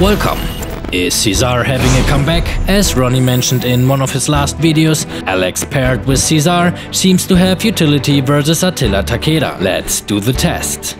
welcome. Is Caesar having a comeback? As Ronnie mentioned in one of his last videos, Alex paired with Caesar seems to have utility versus Attila Takeda. Let's do the test.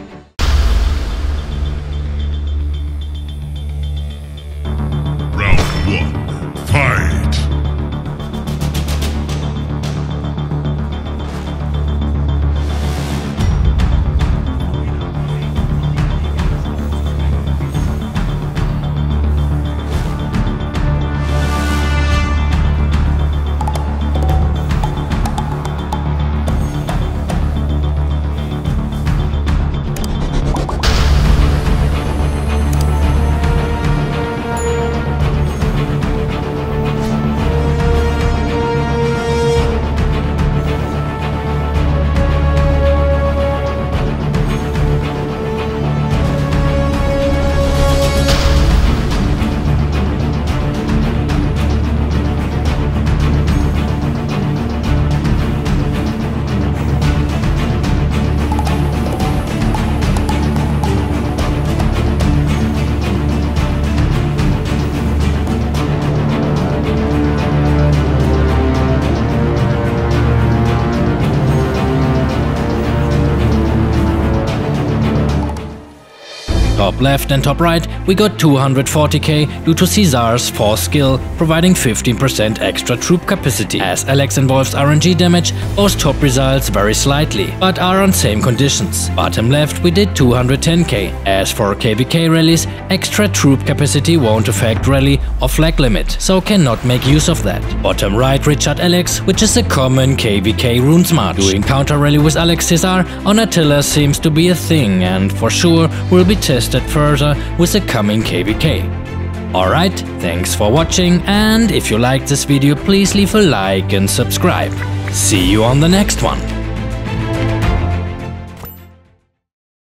Top left and top right, we got 240k due to Caesar's force skill, providing 15% extra troop capacity. As Alex involves RNG damage, both top results vary slightly, but are on same conditions. Bottom left, we did 210k. As for KVK rallies, extra troop capacity won't affect rally or flag limit, so cannot make use of that. Bottom right, Richard Alex, which is a common KVK ruins march. Doing counter rally with Alex Caesar on Attila seems to be a thing and for sure will be tested further with the coming KVK. Alright, thanks for watching and if you liked this video please leave a like and subscribe. See you on the next one.